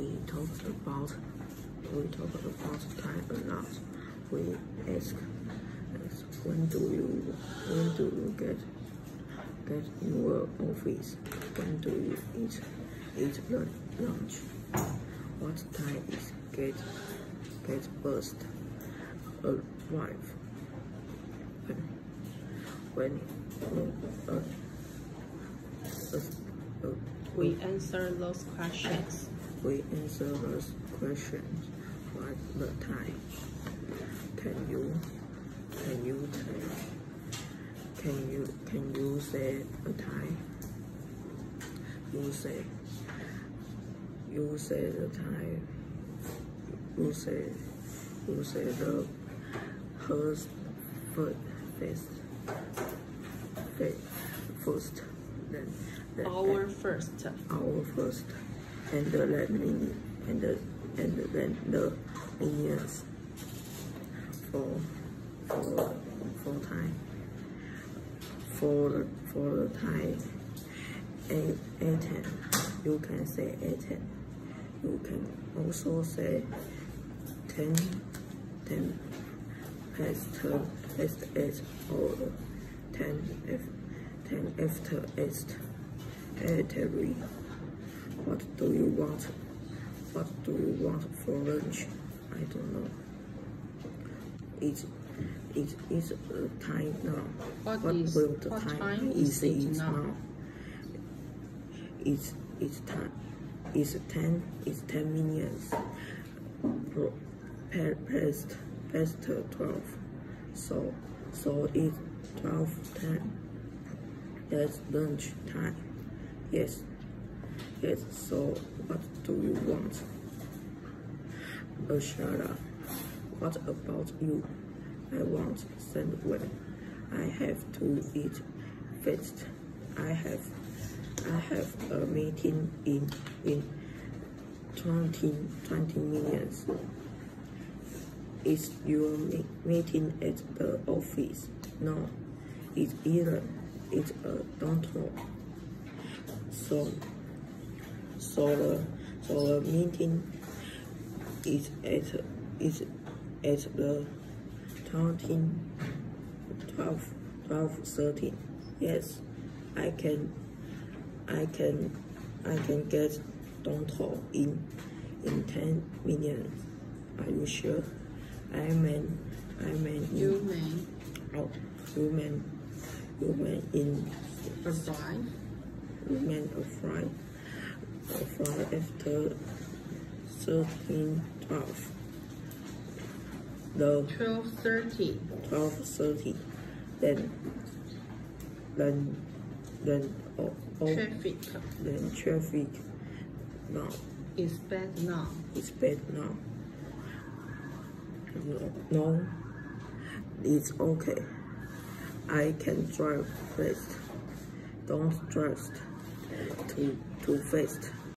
we talked about we talked about time a lot. We ask, ask when do you when do you get get your office? When do you eat eat lunch? What time is get get bus arrive? When when uh, uh, uh, we answer those questions. We answer those questions what the time. Can you can you can you can you say a time? You say you say the time. You say you say the first first first first then the our first our first and the mean and the and then the minions for for for time. For for the time. A ten you can say ten you can also say ten ten past past eight or ten f ten after eight Terry, what do you want? What do you want for lunch? I don't know. It's it is uh, time now. What, what is, will the what time, time is, it, it now? now? It's it's time. It's ten. It's ten minutes. Past past twelve. So so it's twelve ten. That's lunch time. Yes. Yes, so what do you want? Ashara, what about you? I want sandwich. I have to eat fast. I have I have a meeting in in 20, 20 minutes. Is your meeting at the office? No, it's either. It's a uh, don't know. So, so the, so the meeting is at is at the 13, 12, 12, 13. Yes, I can, I can, I can get Donto in in 10 minutes. Are you sure? I mean, I mean. You mean? Oh, you mean, you mean in. Five remain upright, upright after 13, 12. The 12, 30. 12, 30. Then, then, then, oh, oh, traffic. Then traffic now. It's bad now. It's bad now. No, no, it's okay. I can drive fast. Don't trust too too fast.